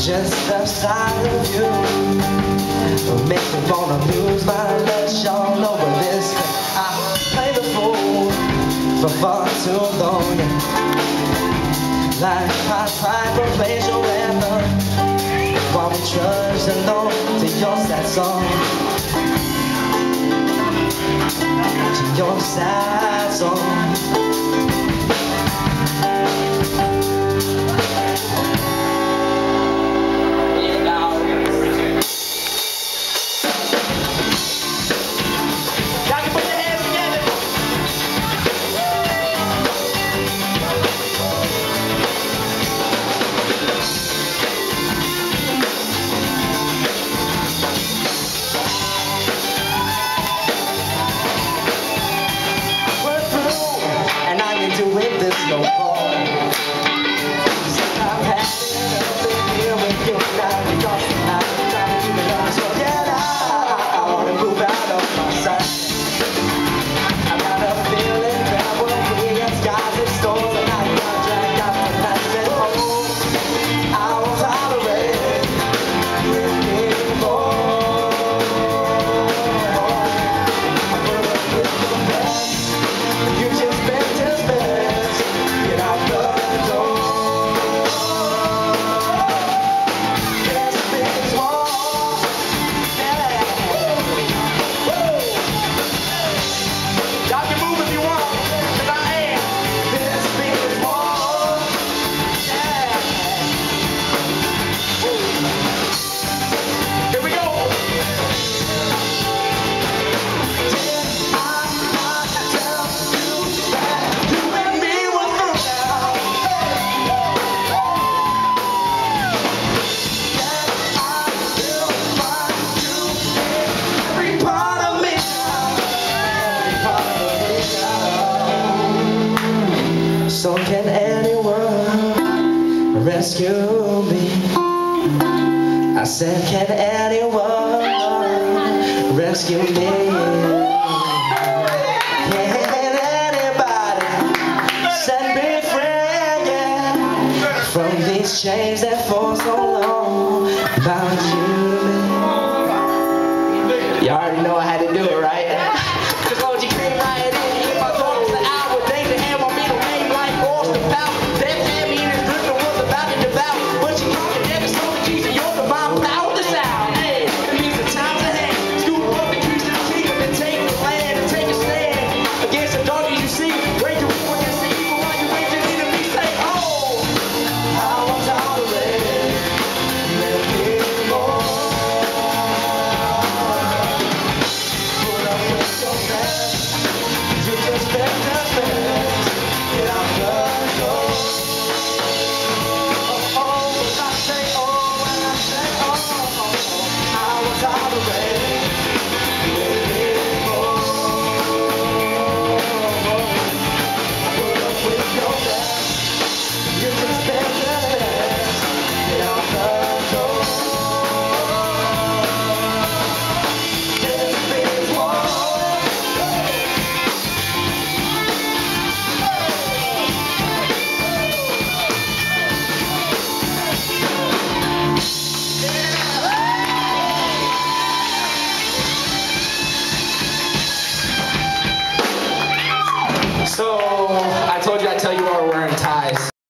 just sight of you. Makes me wanna lose my lush all over this I play the fool for far too long. Like my Piper plays your anthem While we trudge along to your sad song. To your sad song So can anyone rescue me? I said, can anyone rescue me? Can anybody set me free from these chains that for so long bound you? You already know I had to do it, right? over.